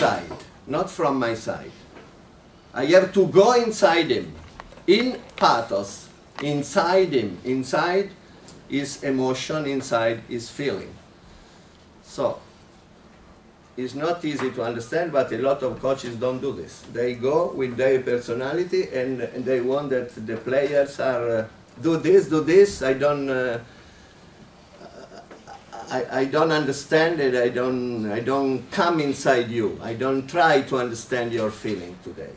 side, not from my side. I have to go inside him, in pathos, inside him. Inside is emotion, inside is feeling. So, it's not easy to understand, but a lot of coaches don't do this. They go with their personality and, and they want that the players are uh, do this, do this. I don't. Uh, I, I don't understand it. I don't. I don't come inside you. I don't try to understand your feeling today.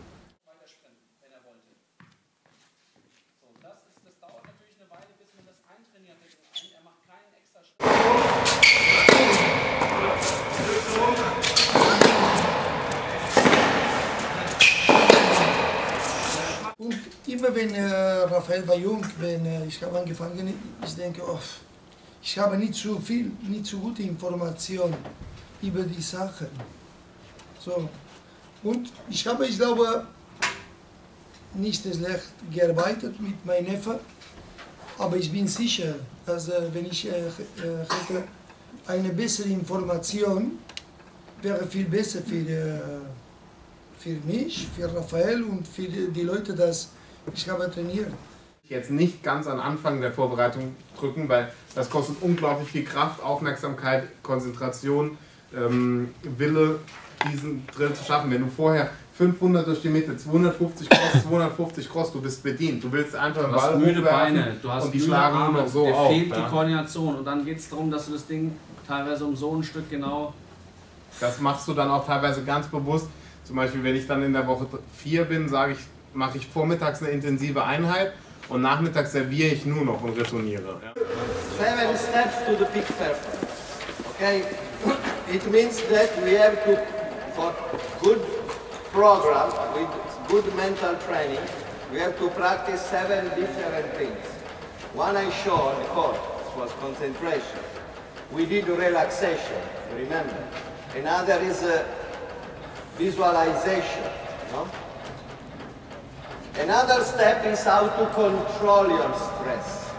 Und immer wenn äh, Rafael war jung, wenn äh, ich habe angefangen, ich denke, oh, ich habe nicht so viel, nicht so gute Informationen über die Sachen. So. Und ich habe, ich glaube, nicht schlecht gearbeitet mit meinem Neffe, aber ich bin sicher, dass äh, wenn ich äh, äh, hätte eine bessere Information, wäre viel besser für, äh, für mich, für Raphael und für die Leute, dass ich habe trainiert. Jetzt nicht ganz am Anfang der Vorbereitung drücken, weil das kostet unglaublich viel Kraft, Aufmerksamkeit, Konzentration, ähm, Wille, diesen Drill zu schaffen. Wenn du vorher 500 durch die Mitte, 250 Cross, 250 Cross, du bist bedient. Du willst einfach hast Ball müde Beine, du hast und die müde schlagen Arme, nur noch so dir auf. fehlt die ja. Koordination und dann geht es darum, dass du das Ding teilweise um so ein Stück genau Das machst du dann auch teilweise ganz bewusst. Zum Beispiel, wenn ich dann in der Woche 4 bin, sage ich, mache ich vormittags eine intensive Einheit und nachmittags serviere ich nur noch und retourniere. Seven steps to the peak performance. Okay, it means that we have to, for good program with good mental training, we have to practice seven different things. One I showed before was concentration. We did relaxation, remember. Another is uh, visualization. Another step is how to control your stress.